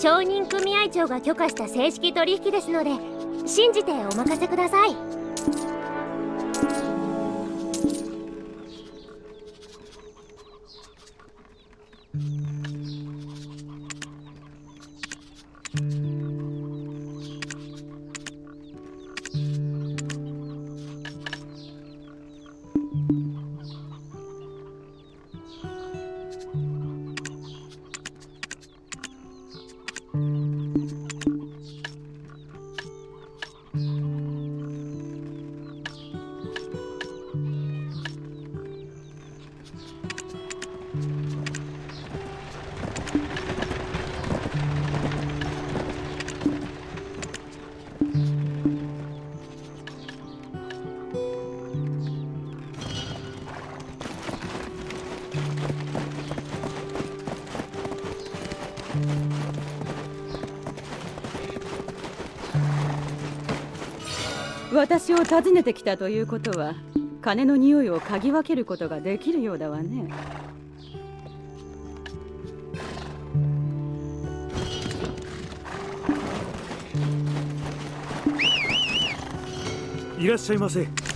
承認組合長が許可した正式取引ですので信じてお任せください。私を訪ねてきたということは金の匂いを嗅ぎ分けることができるようだわね。いらっしゃいませ。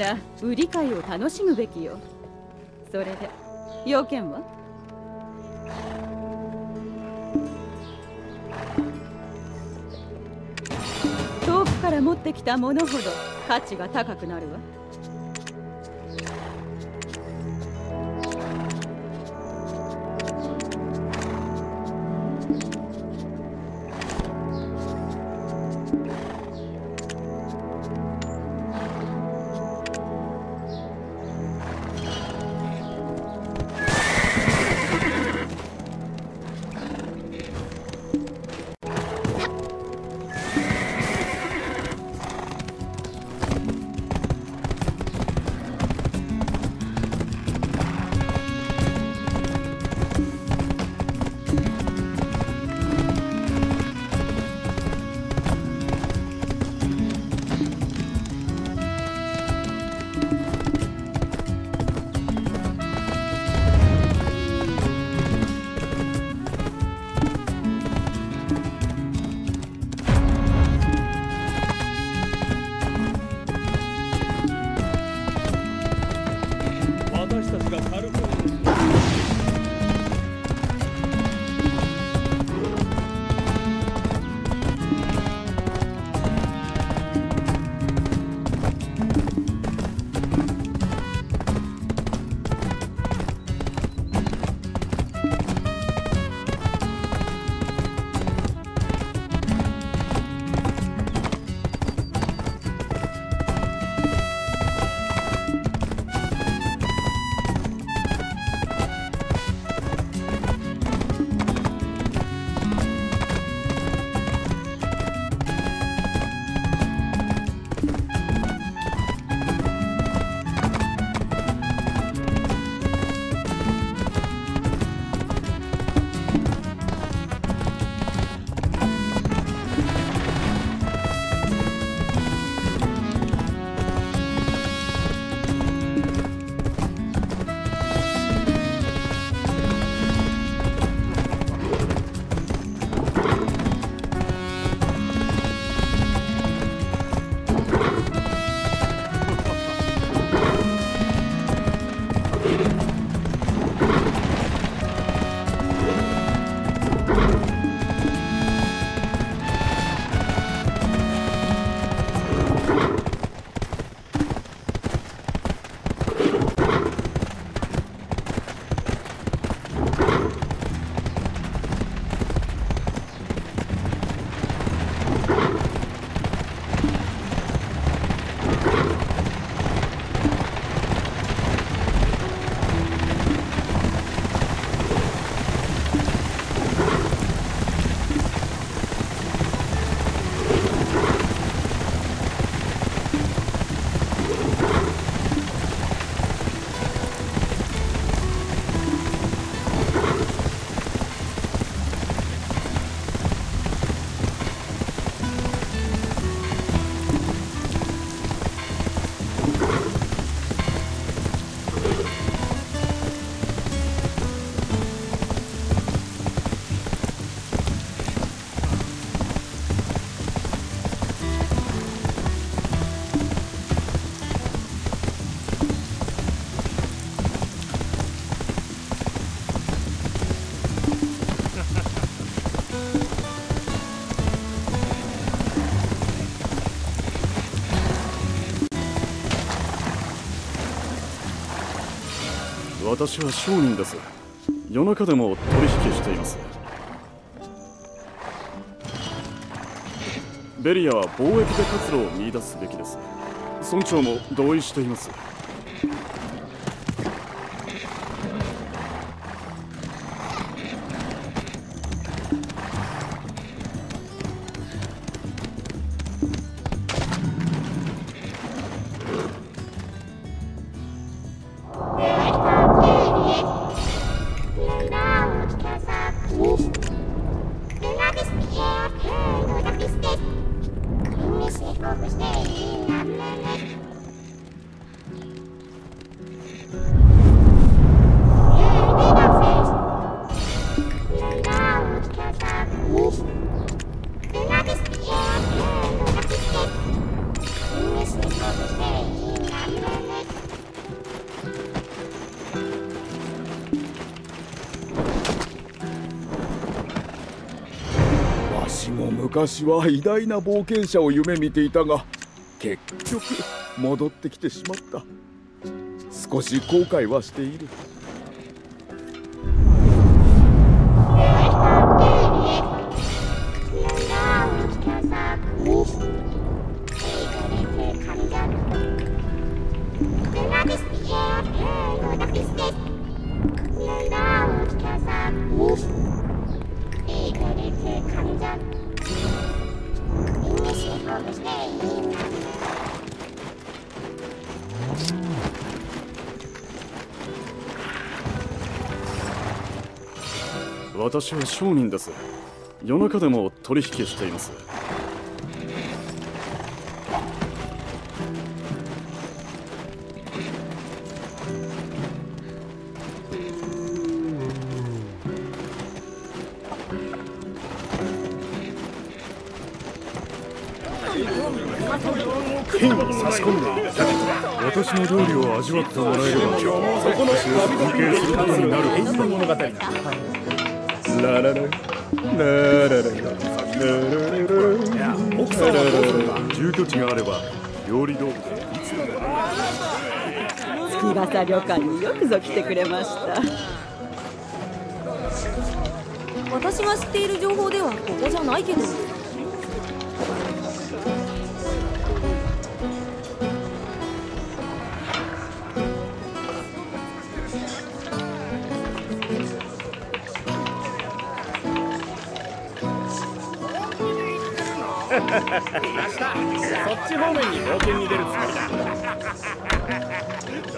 ら売り買いを楽しむべきよ。それで要件は？遠くから持ってきたものほど価値が高くなるわ。私は商人です。夜中でも取引しています。ベリアは貿易で活路を見出すべきです。村長も同意しています。昔は偉大な冒険者を夢見ていたが結局戻ってきてしまった。少し後悔はしている。Thank 私は商人です。夜中でも取引しています。私の料理を味わってもらえればそこの尊敬することになるはずだ物語だラララララララ奥さんはどうするか住居地があれば料理道具でいつでも月笠旅館によくぞ来てくれました。私が知っている情報ではここじゃないけど。そっち方面に冒険に出るつもりだ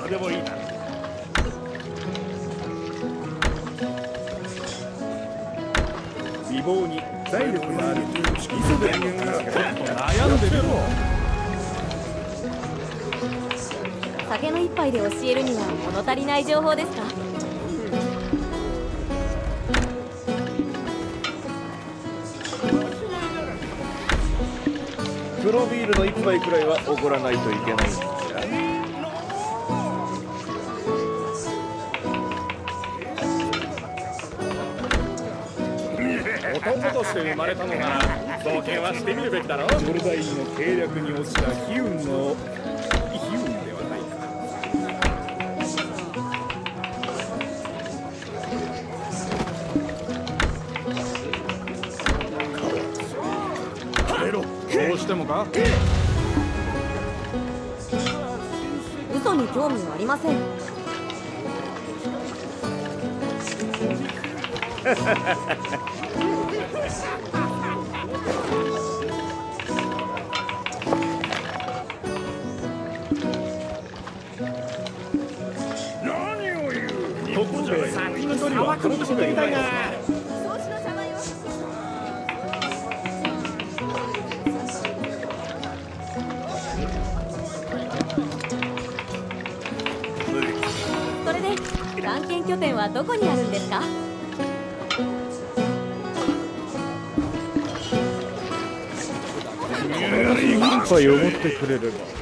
どうでもいいな美貌に財力がある急げちょっと悩んでるの酒の一杯で教えるには物足りない情報ですか？黒ビールの一杯くらいはおごらないといけないんで男として生まれたのなら冒険はしてみるべきだろジョルダインの計略に落ちた悲運の嘘に興味はありません。ところで先の鳥は楽しん。でみたいな探検拠点はどこにあるんですか？一杯おごってくれれば。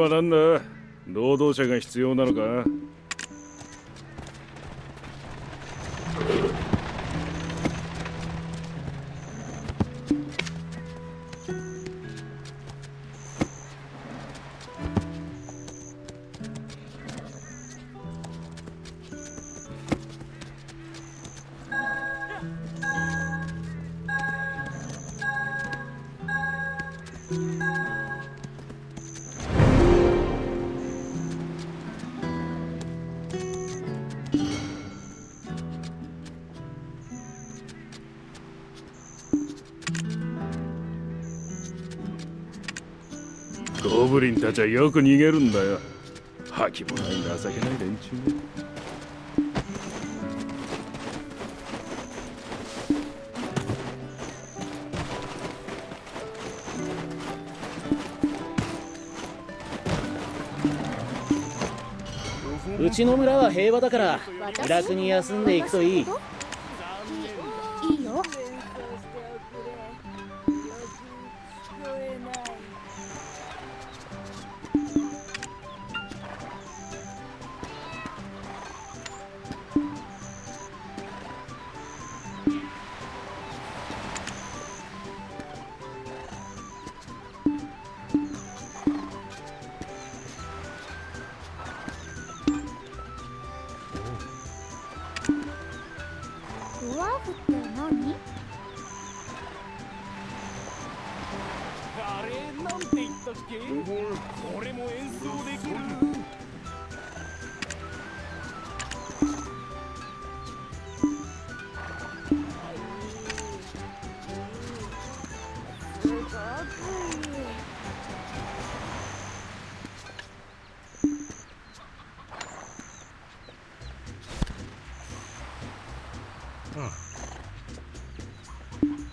は何だ？労働者が必要なのか？ゴブリンたちはよく逃げるんだよ。覇気もない情けない連中うちの村は平和だから楽に休んでいくといい。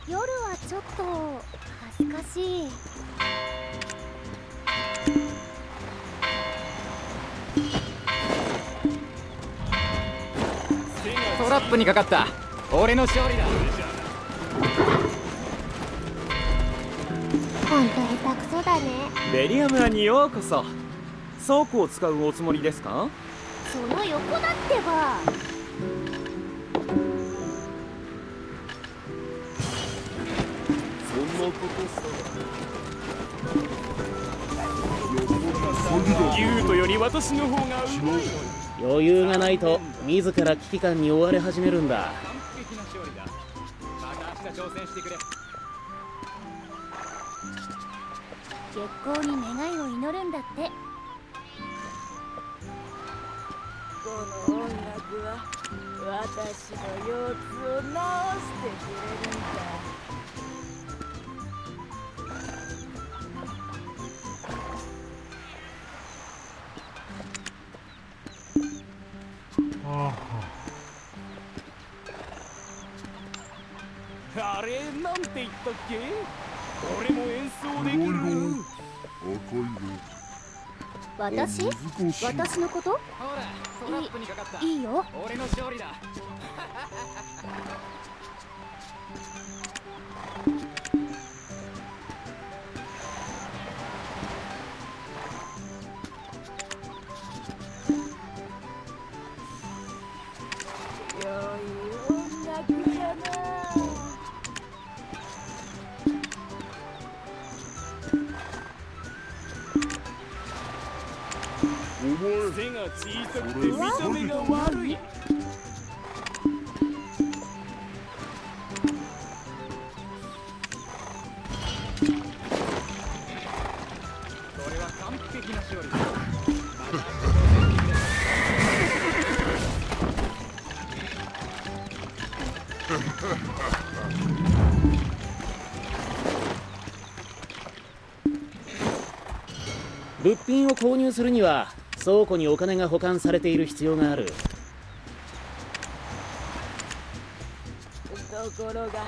夜はちょっと恥ずかしい。トラップにかかった。俺の勝利だ。んと下手くそだね。ベリア村にようこそ。倉庫を使うおつもりですか？その横だってば。そんなことさ。ギュートより私の方がうまい。余裕がないと自ら危機感に追われ始めるんだ。完璧な勝利だ。また明日挑戦してくれ月光に願いを祈るんだって。この音楽は私の腰痛を治してくれるんだ。あれなんて言ったっけ？俺も演奏できる私？私のこと？ほらトラップにかかったいいよ。俺の勝利だ物品を購入するには倉庫にお金が保管されている必要がある。ところが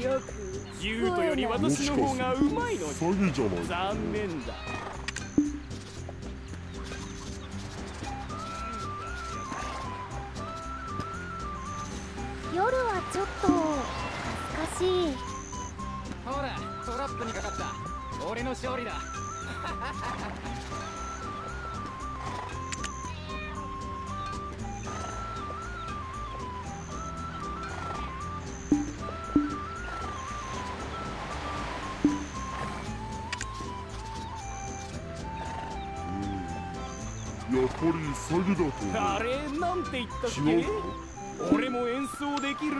よくユウトより私の方がうまいのに。詐欺じゃない残念だ。夜はちょっと恥ずかしい。ほらトラップにかかった。俺の勝利だあれなんて言ったっけ？俺も演奏できる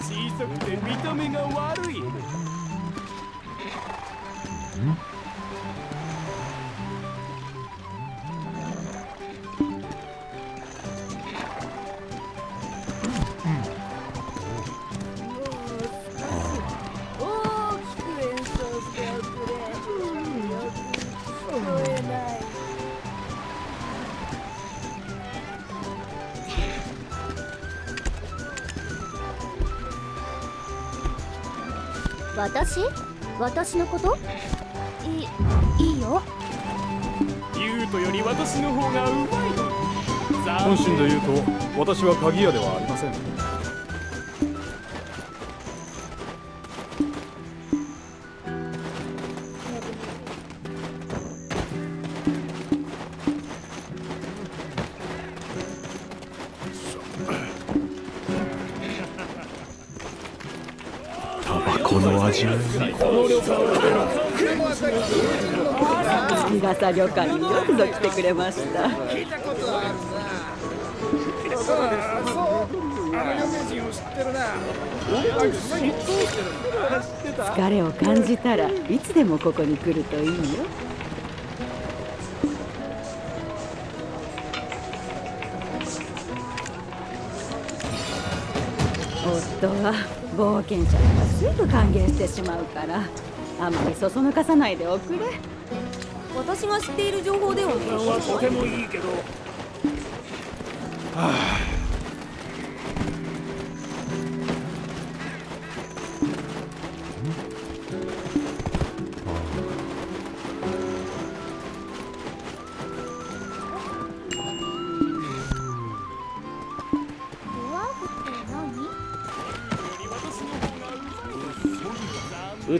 小さくて見た目が悪い。私のこと？いいいよ。ユウトより私の方がうまい。本心で言うと私は鍵屋ではありませんコの味わい月笠旅館によくぞ来てくれました疲れを感じ。たらいつでもここに来るといいよ夫は冒険者がすぐ歓迎してしまうからあまりそそのかさないでおくれ。私が知っている情報でははとてもいいけど。ド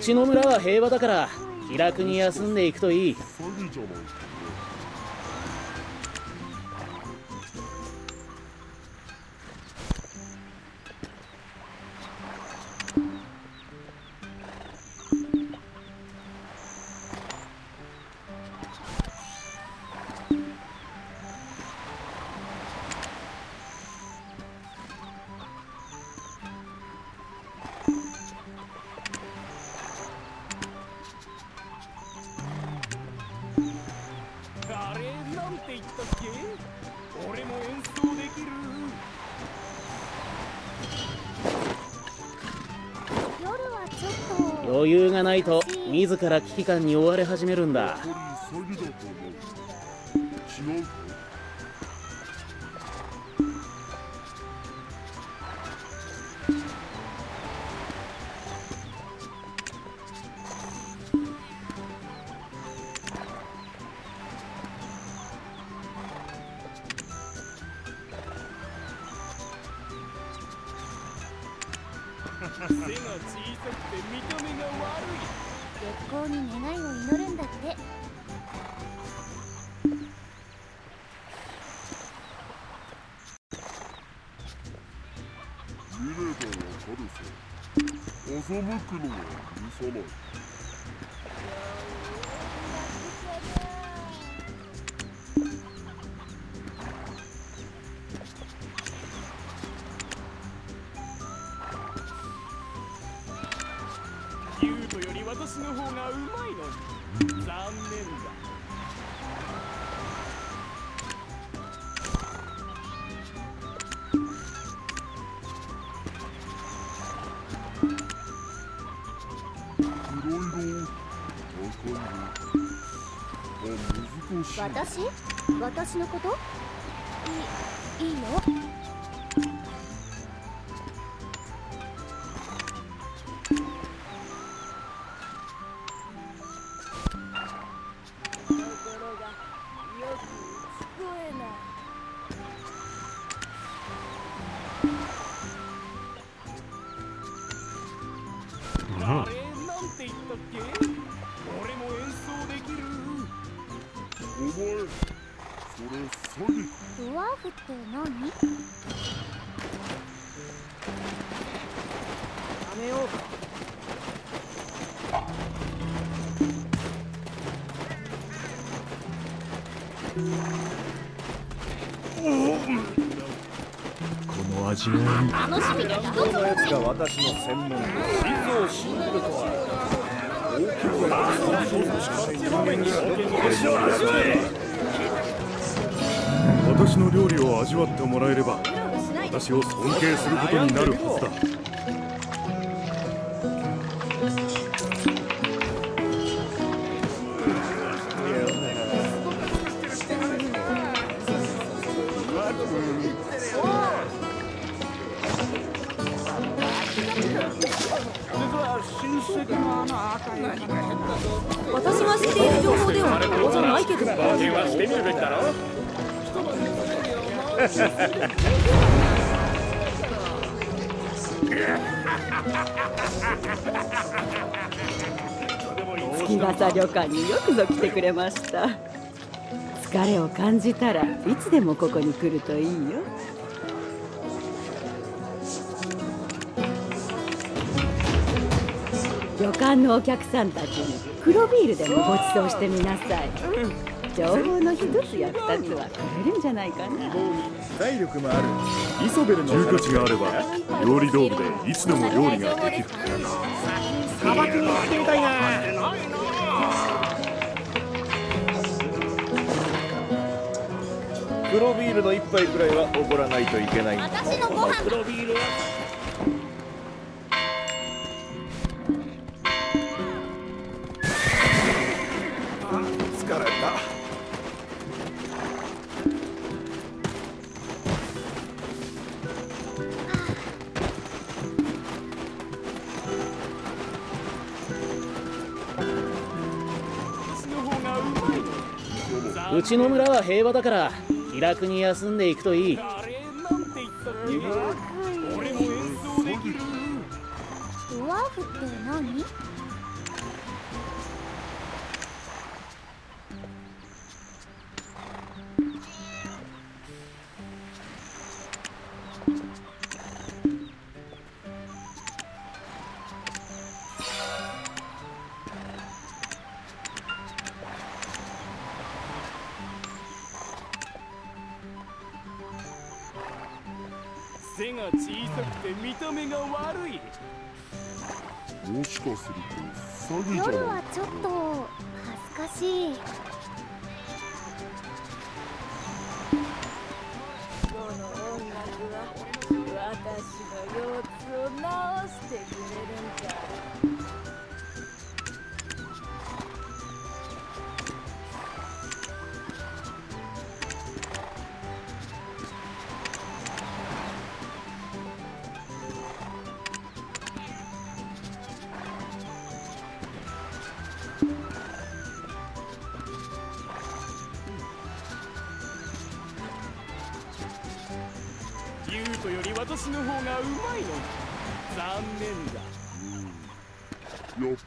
うちの村は平和だから気楽に休んでいくといい詐欺じゃない。がないと自ら危機感に追われ始めるんだ。ユートより私の方がうまいのに。残念だ。私？私のこと？いいいの？この味わい。楽しみで一つこのやつが私の専門地図を信じるとは私の料理を味わってもらえれば私を尊敬することになるはずだ。月形旅館によくぞ来てくれました。疲れを感じたらいつでもここに来るといいよ。旅館のお客さんたちに黒ビールでもご馳走してみなさい。うん情報の一つや二つはくれるんじゃないかな。体力もあるイソベルの重価値があれば料理道具でいつでも料理ができる砂漠に行ってみたいな黒ビールの一杯くらいはおごらないといけない私のご飯。黒ビールはちの村は平和だから気楽に休んでいくといい。背が小さくて見た目が悪い。もしかすると詐夜はちょっと恥ずかしい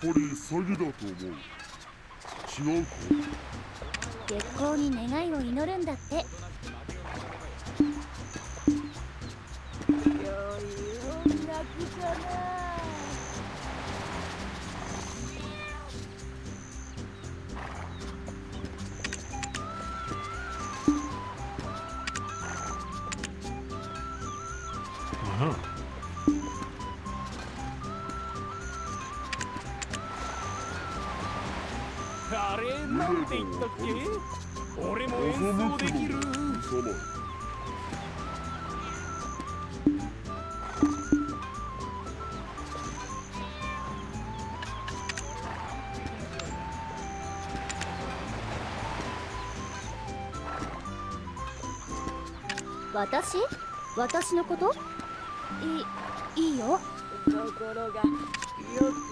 ぱり詐欺だと思う。違うか。月光に願いを祈るんだって。て言ったっけ俺も演奏できる私？私のこと？いいいよところがよ。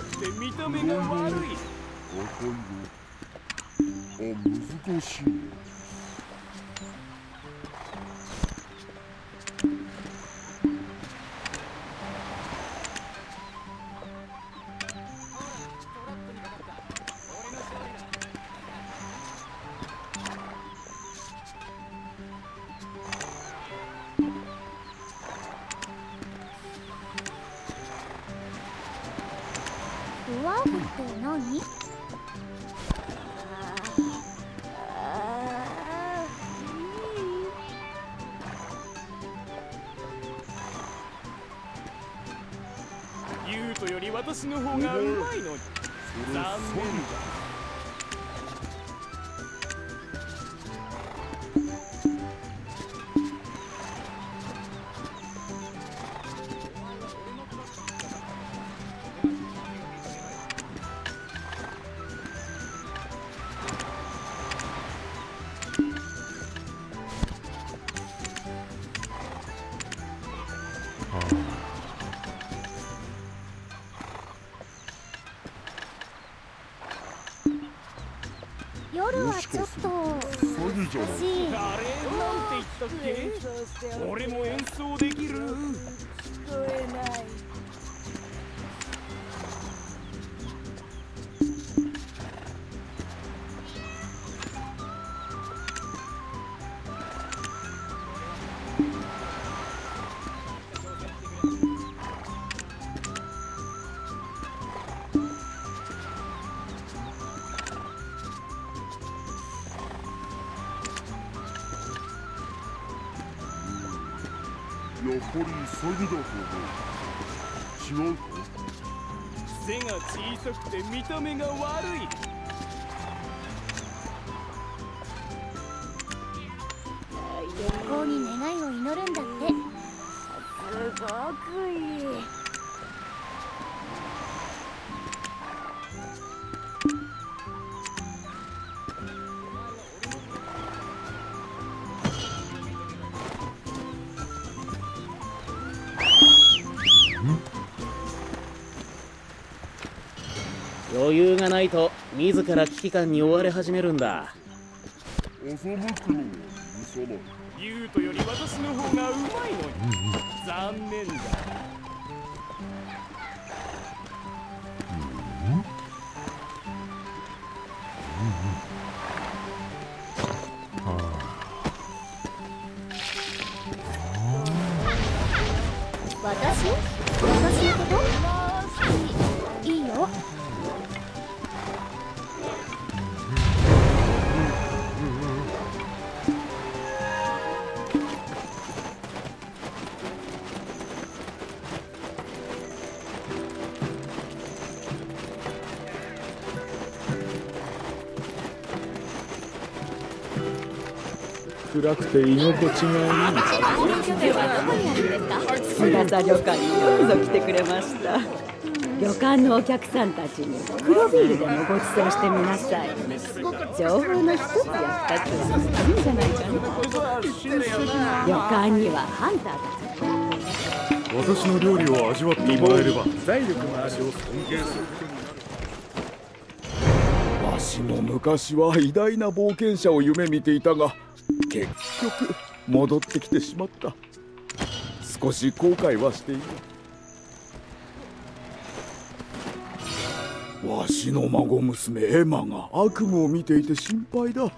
くて見た目が悪い。あ難しいって何？あユウトより私の方がうまいのに。残念だっぱり詐欺だと思う違うか背が小さくて見た目が悪い旅行に願いを祈るんだって。すごくいい。ないと自ら危機感に追われ始めるんだ。欺くのは許さないユウトより私の方がうまいのに残念だ私暗くて居心地がいいではどこにあるんです。か村田旅館にようぞ来てくれました旅館のお客さんたちに黒ビールでもご馳走してみなさい。情報の一つや二つはあるんじゃないか。な旅館にはハンターたち私の料理を味わってもらえれば財力の足を尊敬す。るわしも昔は偉大な冒険者を夢見ていたが結局戻ってきてしまった。少し後悔はしている。わしの孫娘エマが悪夢を見ていて心配だ。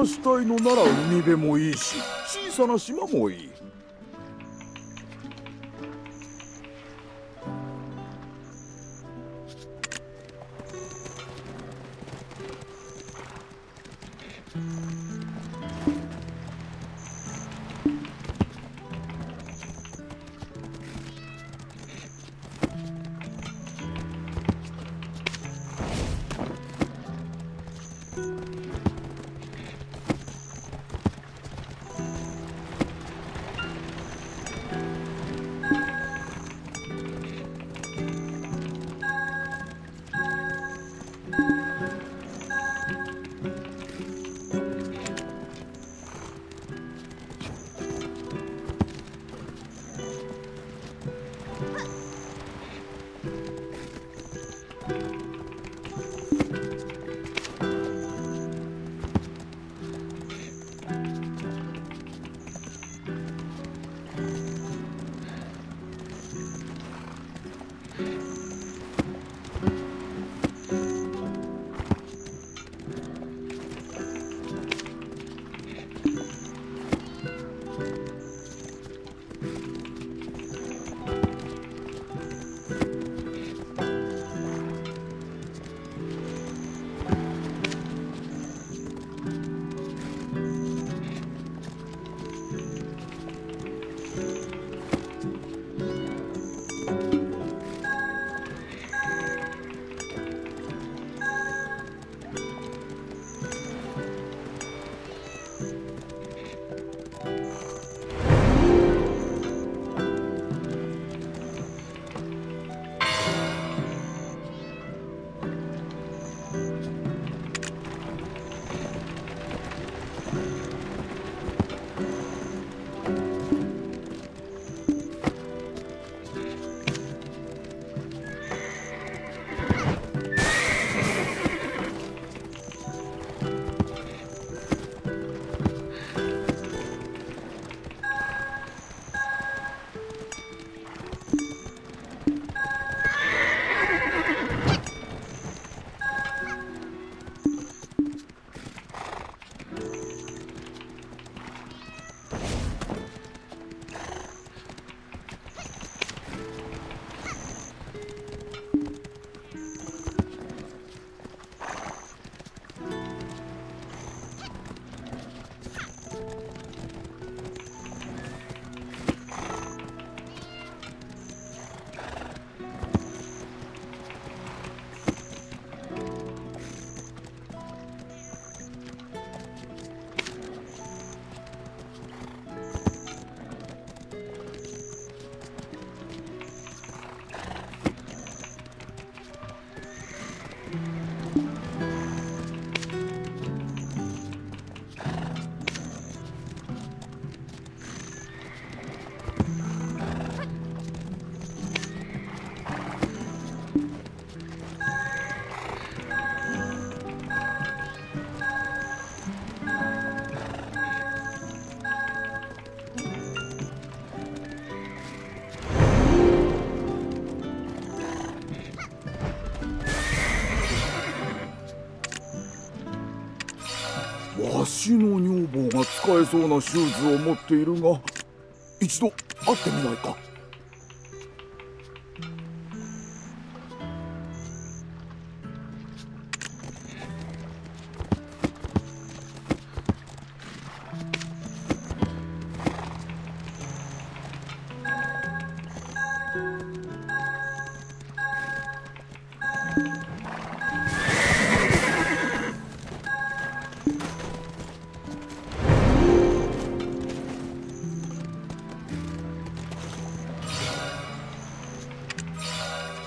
がしたいのなら海辺もいいし小さな島もいい。えそうなシューズを持っているが一度会ってみないか。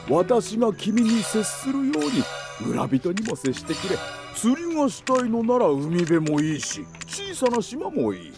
私が君に接するように村人にも接してくれ。釣りがしたいのなら海辺もいいし小さな島もいい。